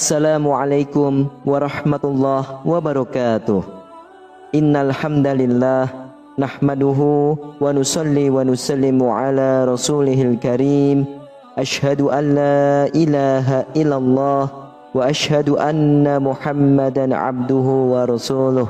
السلام عليكم ورحمة الله وبركاته. إن الحمد لله نحمده ونصلي ونسلم على رسوله الكريم. أشهد أن لا إله إلا الله وأشهد أن محمدا عبده ورسوله.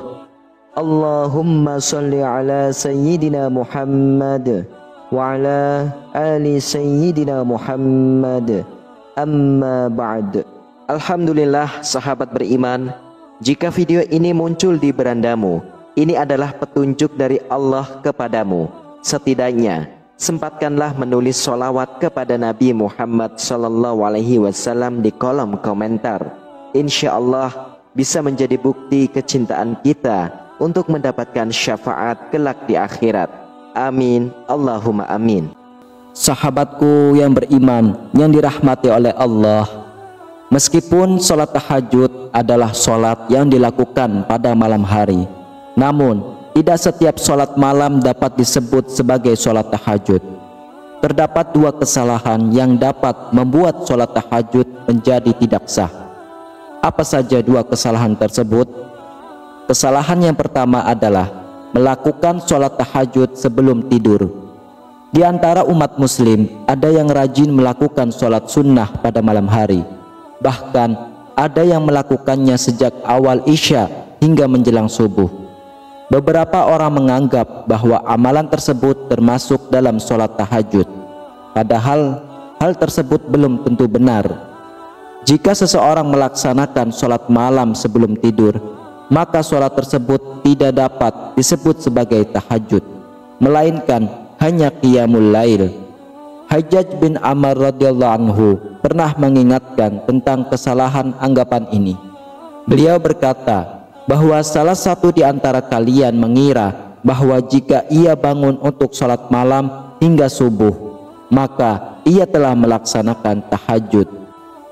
اللهم صل على سيدنا محمد وعلى آل سيدنا محمد. أما بعد. Alhamdulillah sahabat beriman, jika video ini muncul di berandamu, ini adalah petunjuk dari Allah kepadamu. Setidaknya, sempatkanlah menulis solawat kepada Nabi Muhammad Wasallam di kolom komentar. Insya Allah bisa menjadi bukti kecintaan kita untuk mendapatkan syafaat kelak di akhirat. Amin. Allahumma amin. Sahabatku yang beriman yang dirahmati oleh Allah Meskipun sholat tahajud adalah sholat yang dilakukan pada malam hari, namun tidak setiap sholat malam dapat disebut sebagai sholat tahajud. Terdapat dua kesalahan yang dapat membuat sholat tahajud menjadi tidak sah. Apa saja dua kesalahan tersebut? Kesalahan yang pertama adalah melakukan sholat tahajud sebelum tidur. Di antara umat muslim ada yang rajin melakukan sholat sunnah pada malam hari Bahkan ada yang melakukannya sejak awal Isya hingga menjelang subuh. Beberapa orang menganggap bahwa amalan tersebut termasuk dalam sholat tahajud. Padahal hal tersebut belum tentu benar. Jika seseorang melaksanakan sholat malam sebelum tidur, maka sholat tersebut tidak dapat disebut sebagai tahajud, melainkan hanya qiyamul lail Hajjaj bin Amr radhiyallahu anhu pernah mengingatkan tentang kesalahan anggapan ini. Beliau berkata bahwa salah satu di antara kalian mengira bahwa jika ia bangun untuk sholat malam hingga subuh, maka ia telah melaksanakan tahajud.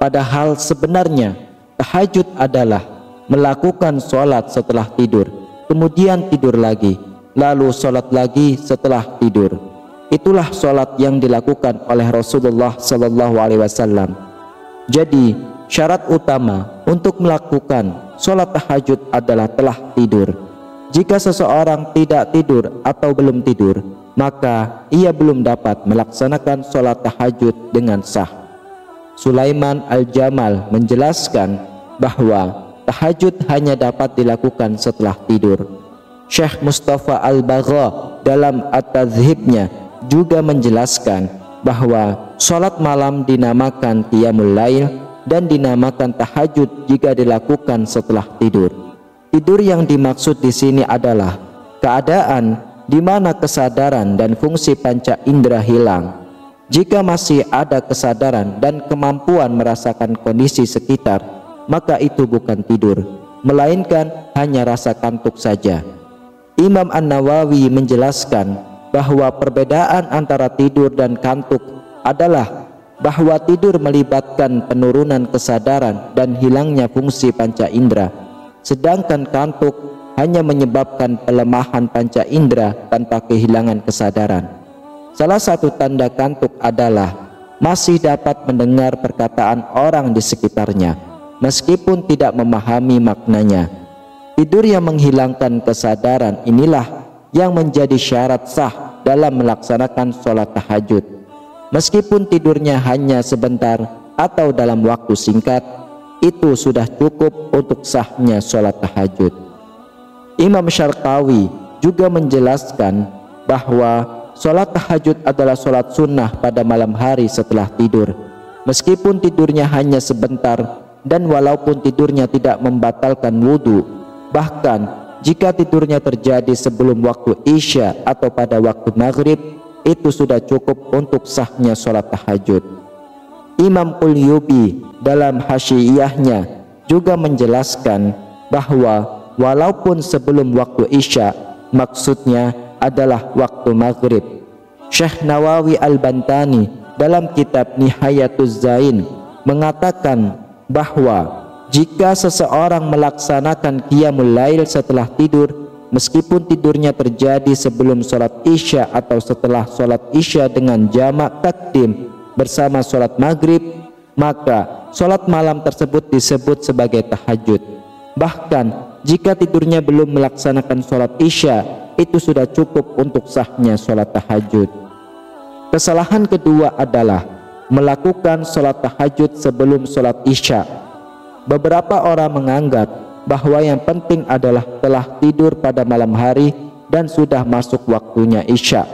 Padahal sebenarnya tahajud adalah melakukan sholat setelah tidur, kemudian tidur lagi, lalu sholat lagi setelah tidur Itulah solat yang dilakukan oleh Rasulullah Sallallahu Alaihi Wasallam. Jadi syarat utama untuk melakukan solat tahajud adalah telah tidur. Jika seseorang tidak tidur atau belum tidur, maka ia belum dapat melaksanakan solat tahajud dengan sah. Sulaiman Al-Jamal menjelaskan bahwa tahajud hanya dapat dilakukan setelah tidur. Syekh Mustafa Al-Bagha dalam At-Tazhibnya juga menjelaskan bahwa sholat malam dinamakan qiyamul lail dan dinamakan tahajud jika dilakukan setelah tidur. Tidur yang dimaksud di sini adalah keadaan di mana kesadaran dan fungsi panca indera hilang. Jika masih ada kesadaran dan kemampuan merasakan kondisi sekitar, maka itu bukan tidur, melainkan hanya rasa kantuk saja. Imam An-Nawawi menjelaskan bahwa perbedaan antara tidur dan kantuk adalah bahwa tidur melibatkan penurunan kesadaran dan hilangnya fungsi panca indera sedangkan kantuk hanya menyebabkan pelemahan panca indera tanpa kehilangan kesadaran. Salah satu tanda kantuk adalah masih dapat mendengar perkataan orang di sekitarnya meskipun tidak memahami maknanya. Tidur yang menghilangkan kesadaran inilah yang menjadi syarat sah dalam melaksanakan sholat tahajud. Meskipun tidurnya hanya sebentar atau dalam waktu singkat, itu sudah cukup untuk sahnya sholat tahajud. Imam Syarqawi juga menjelaskan bahwa sholat tahajud adalah sholat sunnah pada malam hari setelah tidur. Meskipun tidurnya hanya sebentar dan walaupun tidurnya tidak membatalkan wudhu, bahkan jika tidurnya terjadi sebelum waktu Isya atau pada waktu Maghrib, itu sudah cukup untuk sahnya sholat tahajud. Imam Qulyubi dalam hasyiyahnya juga menjelaskan bahwa walaupun sebelum waktu Isya, maksudnya adalah waktu Maghrib. Syekh Nawawi Al-Bantani dalam kitab Nihayatuz Zain mengatakan bahwa jika seseorang melaksanakan qiyamul lail setelah tidur meskipun tidurnya terjadi sebelum sholat isya atau setelah sholat isya dengan jamak takdim bersama sholat maghrib maka sholat malam tersebut disebut sebagai tahajud. Bahkan jika tidurnya belum melaksanakan sholat isya, itu sudah cukup untuk sahnya sholat tahajud. Kesalahan kedua adalah melakukan sholat tahajud sebelum sholat isya. Beberapa orang menganggap bahwa yang penting adalah telah tidur pada malam hari dan sudah masuk waktunya isya.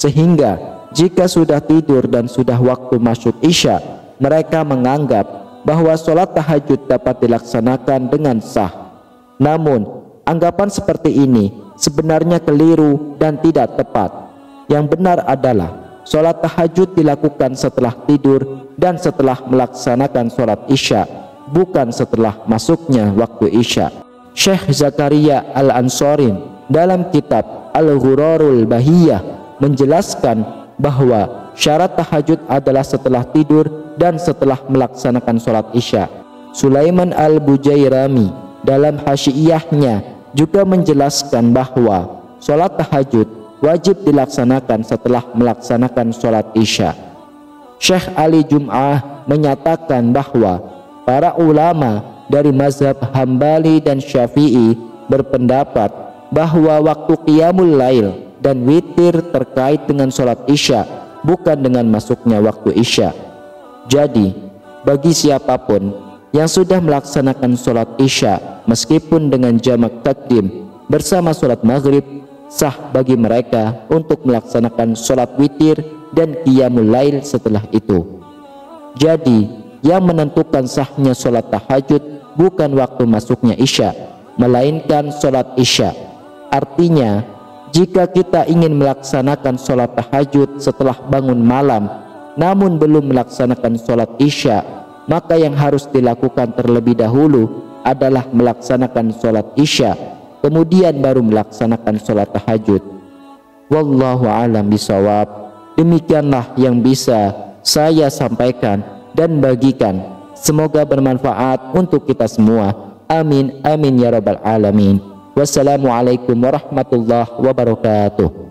Sehingga jika sudah tidur dan sudah waktu masuk isya, mereka menganggap bahwa sholat tahajud dapat dilaksanakan dengan sah. Namun, anggapan seperti ini sebenarnya keliru dan tidak tepat. Yang benar adalah sholat tahajud dilakukan setelah tidur dan setelah melaksanakan sholat isya, bukan setelah masuknya waktu isya. Syekh Zakaria Al-Ansorin dalam kitab Al-Ghurarul Bahiyah menjelaskan bahwa syarat tahajud adalah setelah tidur dan setelah melaksanakan sholat isya. Sulaiman al-Bujairami dalam hasyiyahnya juga menjelaskan bahwa sholat tahajud wajib dilaksanakan setelah melaksanakan sholat isya. Syekh Ali Jum'ah menyatakan bahwa para ulama dari mazhab Hambali dan Syafi'i berpendapat bahwa waktu qiyamul lail dan witir terkait dengan sholat isya bukan dengan masuknya waktu isya. Jadi bagi siapa pun yang sudah melaksanakan sholat isya meskipun dengan jamak takdim bersama sholat maghrib sah bagi mereka untuk melaksanakan sholat witir dan qiyamul lail setelah itu. Jadi yang menentukan sahnya sholat tahajud bukan waktu masuknya isya melainkan sholat isya. Artinya jika kita ingin melaksanakan sholat tahajud setelah bangun malam namun belum melaksanakan sholat isya maka yang harus dilakukan terlebih dahulu adalah melaksanakan sholat isya kemudian baru melaksanakan sholat tahajud. Wallahu alam bisawab demikianlah yang bisa saya sampaikan dan bagikan. Semoga bermanfaat untuk kita semua. Amin amin ya rabbal alamin. Wassalamualaikum warahmatullahi wabarakatuh.